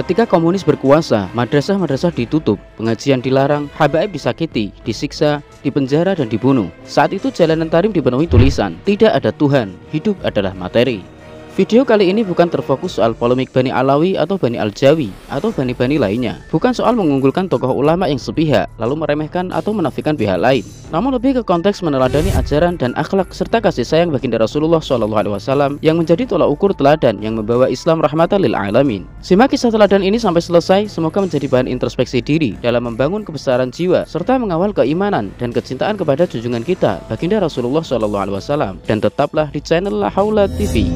Ketika komunis berkuasa, madrasah-madrasah ditutup, pengajian dilarang, habaib disakiti, disiksa, dipenjara dan dibunuh. Saat itu jalanan Tarim dipenuhi tulisan, tidak ada Tuhan, hidup adalah materi. Video kali ini bukan terfokus soal polemik Bani Alawi atau Bani Al-Jawi atau Bani-Bani lainnya. Bukan soal mengunggulkan tokoh ulama yang sepihak lalu meremehkan atau menafikan pihak lain. Namun lebih ke konteks meneladani ajaran dan akhlak serta kasih sayang baginda Rasulullah SAW yang menjadi tolak ukur teladan yang membawa Islam rahmatan lil alamin. Simak kisah teladan ini sampai selesai, semoga menjadi bahan introspeksi diri dalam membangun kebesaran jiwa serta mengawal keimanan dan kecintaan kepada junjungan kita baginda Rasulullah SAW. Dan tetaplah di channel La Haula TV.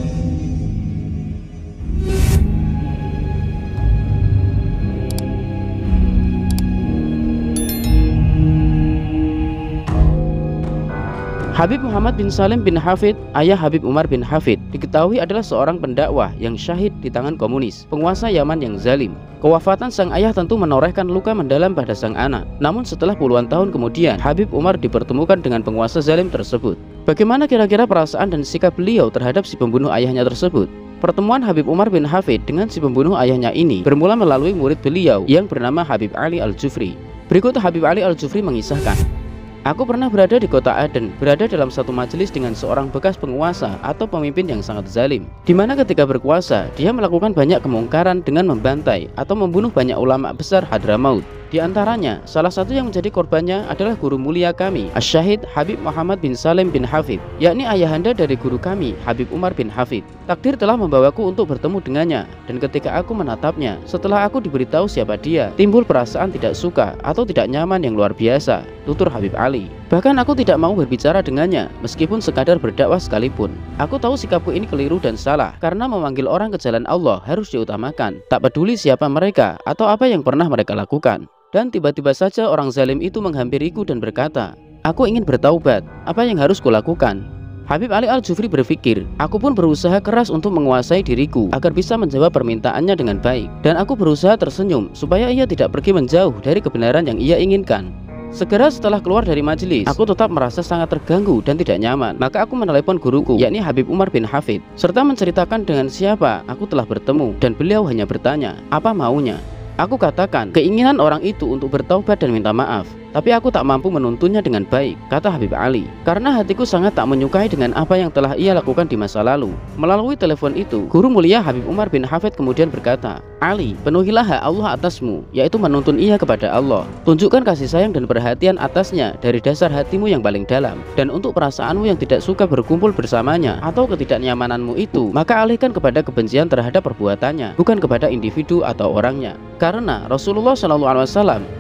Habib Muhammad bin Salim bin Hafid, ayah Habib Umar bin Hafid, diketahui adalah seorang pendakwah yang syahid di tangan komunis, penguasa Yaman yang zalim. Kewafatan sang ayah tentu menorehkan luka mendalam pada sang anak. Namun setelah puluhan tahun kemudian, Habib Umar dipertemukan dengan penguasa zalim tersebut. Bagaimana kira-kira perasaan dan sikap beliau terhadap si pembunuh ayahnya tersebut? Pertemuan Habib Umar bin Hafid dengan si pembunuh ayahnya ini bermula melalui murid beliau yang bernama Habib Ali Al-Jufri. Berikut Habib Ali Al-Jufri mengisahkan, Aku pernah berada di kota Aden, berada dalam satu majelis dengan seorang bekas penguasa atau pemimpin yang sangat zalim. Di mana ketika berkuasa, dia melakukan banyak kemungkaran dengan membantai atau membunuh banyak ulama besar Hadramaut. Di antaranya, salah satu yang menjadi korbannya adalah guru mulia kami, Asyahid Habib Muhammad bin Salim bin Hafid, yakni ayahanda dari guru kami, Habib Umar bin Hafid. Takdir telah membawaku untuk bertemu dengannya, dan ketika aku menatapnya, setelah aku diberitahu siapa dia, timbul perasaan tidak suka atau tidak nyaman yang luar biasa, tutur Habib Ali. Bahkan aku tidak mau berbicara dengannya, meskipun sekadar berdakwah sekalipun. Aku tahu sikapku ini keliru dan salah, karena memanggil orang ke jalan Allah harus diutamakan, tak peduli siapa mereka atau apa yang pernah mereka lakukan. Dan tiba-tiba saja orang zalim itu menghampiriku dan berkata, Aku ingin bertaubat, apa yang harus kulakukan? Habib Ali Al-Jufri berpikir, aku pun berusaha keras untuk menguasai diriku agar bisa menjawab permintaannya dengan baik. Dan aku berusaha tersenyum supaya ia tidak pergi menjauh dari kebenaran yang ia inginkan. Segera setelah keluar dari majelis, aku tetap merasa sangat terganggu dan tidak nyaman. Maka aku menelepon guruku, yakni Habib Umar bin Hafid, serta menceritakan dengan siapa aku telah bertemu. Dan beliau hanya bertanya, apa maunya? Aku katakan, keinginan orang itu untuk bertaubat dan minta maaf. Tapi aku tak mampu menuntunnya dengan baik, kata Habib Ali. Karena hatiku sangat tak menyukai dengan apa yang telah ia lakukan di masa lalu. Melalui telepon itu, guru mulia Habib Umar bin Hafid kemudian berkata, Ali, penuhilah hak Allah atasmu, yaitu menuntun ia kepada Allah. Tunjukkan kasih sayang dan perhatian atasnya dari dasar hatimu yang paling dalam. Dan untuk perasaanmu yang tidak suka berkumpul bersamanya atau ketidaknyamananmu itu, maka alihkan kepada kebencian terhadap perbuatannya, bukan kepada individu atau orangnya. Karena Rasulullah SAW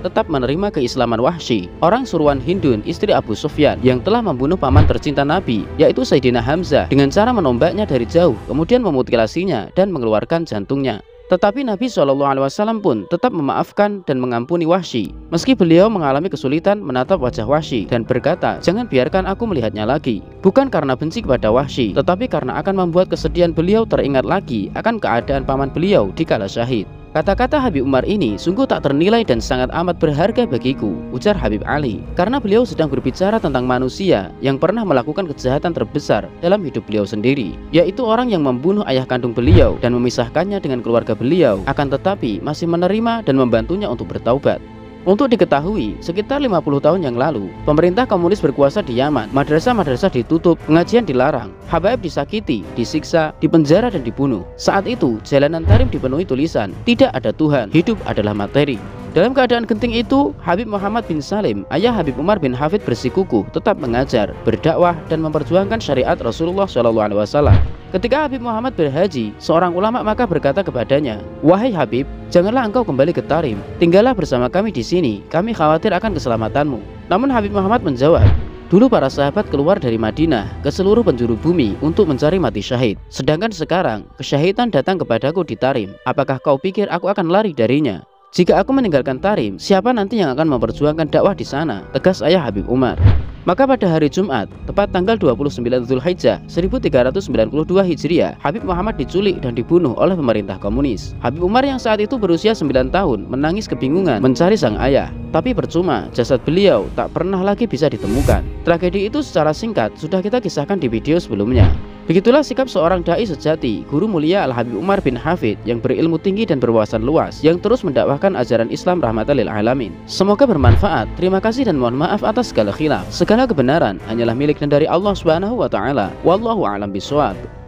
tetap menerima keislaman wahyu Orang suruhan Hindun istri Abu Sufyan yang telah membunuh paman tercinta Nabi, yaitu Sayyidina Hamzah dengan cara menombaknya dari jauh, kemudian memutilasinya dan mengeluarkan jantungnya. Tetapi Nabi SAW pun tetap memaafkan dan mengampuni Wahsy. Meski beliau mengalami kesulitan menatap wajah Wahsy dan berkata, jangan biarkan aku melihatnya lagi. Bukan karena benci kepada Wahsy, tetapi karena akan membuat kesedihan beliau teringat lagi akan keadaan paman beliau di kala syahid. Kata-kata Habib Umar ini sungguh tak ternilai dan sangat amat berharga bagiku, ujar Habib Ali, karena beliau sedang berbicara tentang manusia yang pernah melakukan kejahatan terbesar dalam hidup beliau sendiri, yaitu orang yang membunuh ayah kandung beliau dan memisahkannya dengan keluarga beliau, akan tetapi masih menerima dan membantunya untuk bertaubat. Untuk diketahui, sekitar 50 tahun yang lalu, pemerintah komunis berkuasa di Yaman, madrasah-madrasah ditutup, pengajian dilarang, habaib disakiti, disiksa, dipenjara dan dibunuh. Saat itu, jalanan Tarim dipenuhi tulisan, tidak ada Tuhan, hidup adalah materi. Dalam keadaan genting itu, Habib Muhammad bin Salim, ayah Habib Umar bin Hafid bersikukuh tetap mengajar, berdakwah dan memperjuangkan syariat Rasulullah SAW. Ketika Habib Muhammad berhaji, seorang ulama maka berkata kepadanya, "Wahai Habib, janganlah engkau kembali ke Tarim. Tinggallah bersama kami di sini. Kami khawatir akan keselamatanmu." Namun Habib Muhammad menjawab, Dulu para sahabat keluar dari Madinah ke seluruh penjuru bumi untuk mencari mati syahid. Sedangkan sekarang, kesyahidan datang kepadaku di Tarim. Apakah kau pikir aku akan lari darinya? Jika aku meninggalkan Tarim, siapa nanti yang akan memperjuangkan dakwah di sana? Tegas ayah Habib Umar. Maka pada hari Jumat, tepat tanggal 29 Zulhijjah 1392 Hijriah, Habib Muhammad diculik dan dibunuh oleh pemerintah komunis. Habib Umar yang saat itu berusia 9 tahun menangis kebingungan mencari sang ayah. Tapi percuma, jasad beliau tak pernah lagi bisa ditemukan. Tragedi itu secara singkat sudah kita kisahkan di video sebelumnya. Begitulah sikap seorang dai sejati, guru mulia Al-Habib Umar bin Hafid yang berilmu tinggi dan berwawasan luas yang terus mendakwahkan ajaran Islam rahmatan lil alamin. Semoga bermanfaat. Terima kasih dan mohon maaf atas segala khilaf. Segala kebenaran hanyalah milik dan dari Allah Subhanahu wa taala. Wallahu a'lam bishawab.